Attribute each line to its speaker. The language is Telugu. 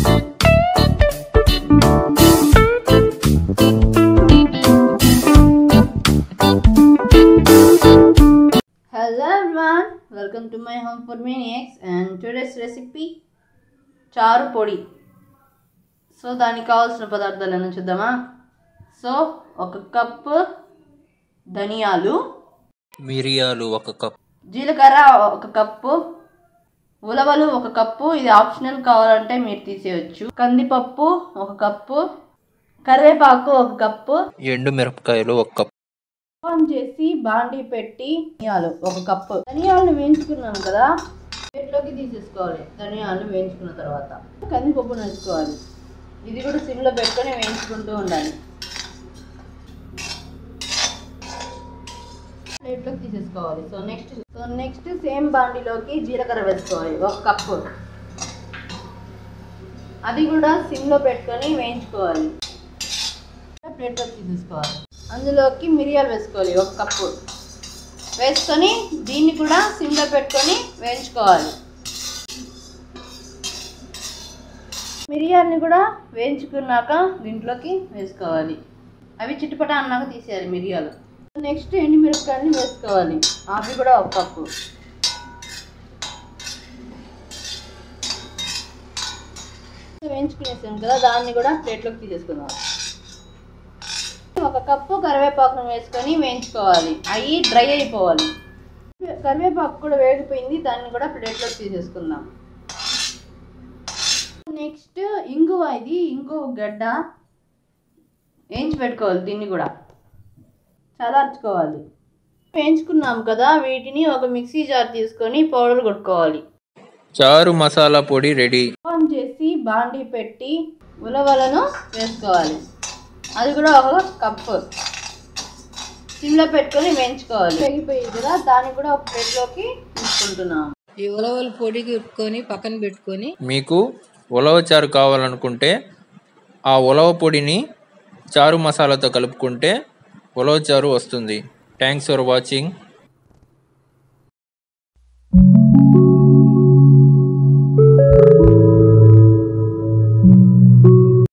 Speaker 1: Hello everyone, welcome to my home for maniacs and today's recipe చారు పొడి. సో దానికి కావాల్సిన పదార్థాలు ఏమన్నా చూద్దామా? సో ఒక కప్ ధనియాలు
Speaker 2: మిరియాలు ఒక కప్
Speaker 1: జీలకర్ర ఒక కప్పు ఉలవలు ఒక కప్పు. ఇది ఆప్షనల్ కావాలంటే మీరు తీసేయచ్చు. కందిపప్పు ఒక కప్పు. కరివేపాకు ఒక కప్పు.
Speaker 2: ఎండు మిరపకాయలు ఒక కప్
Speaker 1: ఆన్ చేసి బాండీ పెట్టి ధనియాలు ఒక కప్పు. ధనియాలను వేయించుకున్నాం కదా. ప్లేట్లోకి తీసేసుకోవాలి. ధనియాలను వేయించుకున్న తర్వాత. కందిపప్పును వేసుకోవాలి. ఇది కూడా సిమ్లో పెట్టుకొని వేయించుకుంటూ ఉండాలి. ప్లేట్లోకి తీసేసుకోవాలి. So next so next same బాండీలోకి జీలకర్ర వేసుకోవాలి ఒక కప్పు అది కూడా సిమ్లో పెట్టుకొని వేయించుకోవాలి. ప్లేట్లోకి తీసేసుకోవాలి. అందులోకి మిరియాలు వేసుకోవాలి ఒక కప్పు వేసుకొని దీన్ని కూడా సిమ్లో పెట్టుకొని వేయించుకోవాలి. మిరియాలని కూడా వేయించుకున్నాక దీంట్లోకి వేసుకోవాలి. అవి చిట్టుపట అన్నాక తీసేయాలి మిరియాలు. నెక్స్ట్ ఎండుమిరపకాయలని వేసుకోవాలి. అవి కూడా ఒక కప్పు. వేయించుకునేసాం కదా దాన్ని కూడా ప్లేట్లోకి తీసేసుకుందాం. ఒక కప్పు కరివేపాకును వేసుకొని వేయించుకోవాలి. అవి డ్రై అయిపోవాలి. కరివేపాకు కూడా వేగిపోయింది దాన్ని కూడా ప్లేట్లోకి తీసేసుకుందాం. నెక్స్ట్ ఇంగువ ఇది ఇంగువ గడ్డ వేయించి పెట్టుకోవాలి దీన్ని కూడా. చల్లార్చుకోవాలి. వేయించుకున్నాం కదా వీటిని ఒక మిక్సీ జార్ తీసుకొని పౌడర్ కొట్టుకోవాలి.
Speaker 2: చారు మసాలా పొడి రెడీ.
Speaker 1: ఆన్ చేసి బాండీ పెట్టి ఉలవలను వేసుకోవాలి. అది కూడా ఒక కప్పు సిమ్లో పెట్టుకొని వేయించుకోవాలి. వేగిపోయింది కదా దాన్ని కూడా ఒక ప్లేట్లోకి తీసుకుంటున్నాం.
Speaker 3: ఈ ఉలవలు పొడి కొట్టుకొని పక్కన పెట్టుకొని
Speaker 2: మీకు ఉలవ చారు కావాలనుకుంటే ఆ ఉలవ పొడిని చారు మసాలాతో కలుపుకుంటే ఉలవ వస్తుంది. Thanks for watching.